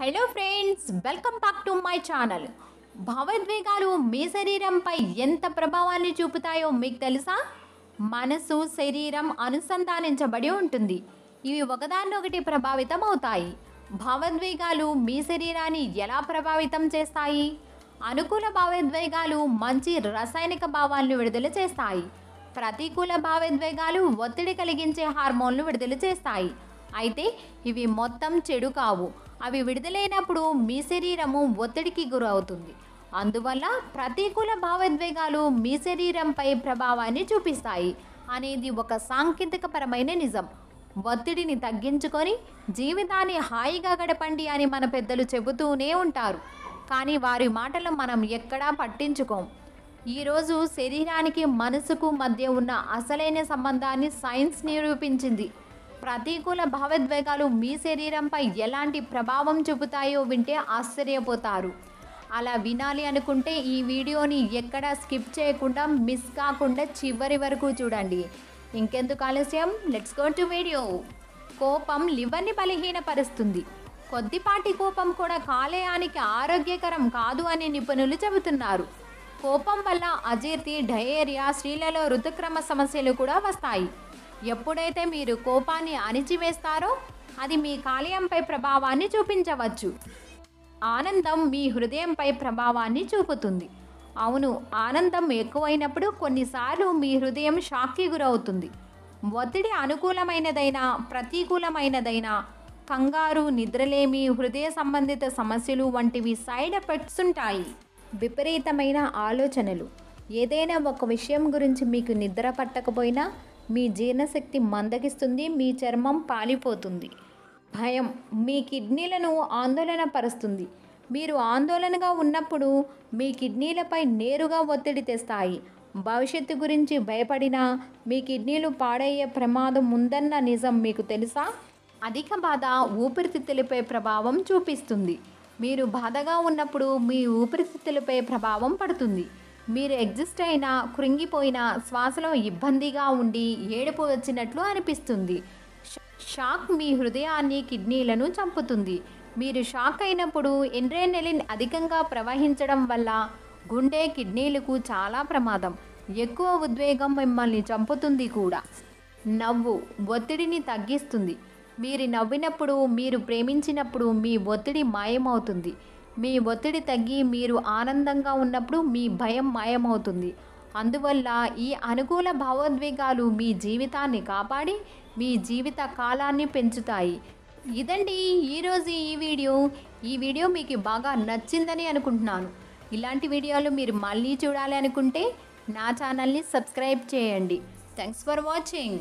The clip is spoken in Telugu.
Hello friends welcome back to my channel భావోద్వేగాలు మీ శరీరంపై ఎంత ప్రభావాన్ని చూపుతాయో మీకు తెలుసా? మనసు శరీరం అనుసంధానించబడి ఉంటుంది. ఇవి ఒకదాన్నొకటి ప్రభావితం అవుతాయి. భావోద్వేగాలు మీ శరీరాన్ని ఎలా ప్రభావితం చేస్తాయి? అనుకూల భావోద్వేగాలు మంచి రసాయనిక భావాలను విడుదల చేస్తాయి. ప్రతికూల భావోద్వేగాలు ఒత్తిడి కలిగించే హార్మోన్లు విడుదల చేస్తాయి. అయితే ఇవి మొత్తం చెడు కావు. అవి విడుదలైనప్పుడు మీ శరీరము ఒత్తిడికి గురవుతుంది. అందువల్ల ప్రతికూల భావోద్వేగాలు మీ శరీరంపై ప్రభావాన్ని చూపిస్తాయి అనేది ఒక సాంకేతికపరమైన నిజం. ఒత్తిడిని తగ్గించుకొని జీవితాన్ని హాయిగా గడపండి అని మన పెద్దలు చెబుతూనే ఉంటారు. కానీ వారి మాటలు మనం ఎక్కడా పట్టించుకోం. ఈరోజు శరీరానికి మనసుకు మధ్య ఉన్న అసలైన సంబంధాన్ని సైన్స్ నిరూపించింది. ప్రతికూల భావోద్వేగాలు మీ శరీరంపై ఎలాంటి ప్రభావం చూపుతాయో వింటే ఆశ్చర్యపోతారు. అలా వినాలి అనుకుంటే ఈ వీడియోని ఎక్కడా స్కిప్ చేయకుండా మిస్ కాకుండా చివరి వరకు చూడండి. ఇంకెందుకు ఆలస్యం? లెట్స్ గో టు వీడియో కోపం లివర్ని బలహీనపరుస్తుంది. కొద్దిపాటి కోపం కూడా కాలేయానికి ఆరోగ్యకరం కాదు అని నిపుణులు చెబుతున్నారు. కోపం వల్ల అజీర్తి డయేరియా స్త్రీలలో ఋతుక్రమ సమస్యలు కూడా వస్తాయి. ఎప్పుడైతే మీరు కోపాన్ని అణిచివేస్తారో అది మీ కాలేయంపై ప్రభావాన్ని చూపించవచ్చు. ఆనందం మీ హృదయంపై ప్రభావాన్ని చూపుతుంది. అవును ఆనందం ఎక్కువైనప్పుడు కొన్నిసార్లు మీ హృదయం షాక్కి గురవుతుంది. ఒత్తిడి అనుకూలమైనదైనా ప్రతికూలమైనదైనా కంగారు నిద్రలేమి హృదయ సంబంధిత సమస్యలు వంటివి సైడ్ ఎఫెక్ట్స్ ఉంటాయి. విపరీతమైన ఆలోచనలు. ఏదైనా ఒక విషయం గురించి మీకు నిద్ర పట్టకపోయినా మీ జీర్ణశక్తి మందగిస్తుంది మీ చర్మం పాలిపోతుంది. భయం మీ కిడ్నీలను ఆందోళన పరుస్తుంది మీరు ఆందోళనగా ఉన్నప్పుడు మీ కిడ్నీలపై నేరుగా ఒత్తిడి తెస్తాయి. భవిష్యత్తు గురించి భయపడినా మీ కిడ్నీలు పాడయ్యే ప్రమాదం ఉందన్న నిజం మీకు తెలుసా? అధిక బాధ ఊపిరితిత్తులపై ప్రభావం చూపిస్తుంది. మీరు బాధగా ఉన్నప్పుడు మీ ఊపిరితిత్తులపై ప్రభావం పడుతుంది. మీరు ఎగ్జిస్ట్ అయినా కృంగిపోయినా శ్వాసలో ఇబ్బందిగా ఉండి ఏడుపు వచ్చినట్లు అనిపిస్తుంది. షాక్ మీ హృదయాన్ని కిడ్నీలను చంపుతుంది. మీరు షాక్ అయినప్పుడు ఎండ్రేనెలిన్ అధికంగా ప్రవహించడం వల్ల గుండె కిడ్నీలకు చాలా ప్రమాదం. ఎక్కువ ఉద్వేగం మిమ్మల్ని చంపుతుంది కూడా. నవ్వు ఒత్తిడిని తగ్గిస్తుంది. మీరు నవ్వినప్పుడు మీరు ప్రేమించినప్పుడు మీ ఒత్తిడి మాయమవుతుంది. మీ ఒత్తిడి తగ్గి మీరు ఆనందంగా ఉన్నప్పుడు మీ భయం మాయమవుతుంది. అందువల్ల ఈ అనుకూల భావోద్వేగాలు మీ జీవితాన్ని కాపాడి మీ జీవిత కాలాన్ని పెంచుతాయి. ఇదండి ఈరోజు ఈ వీడియో. ఈ వీడియో మీకు బాగా నచ్చిందని అనుకుంటున్నాను. ఇలాంటి వీడియోలు మీరు మళ్ళీ చూడాలి అనుకుంటే నా ఛానల్ని సబ్స్క్రైబ్ చేయండి. Thanks for watching.